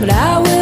but I will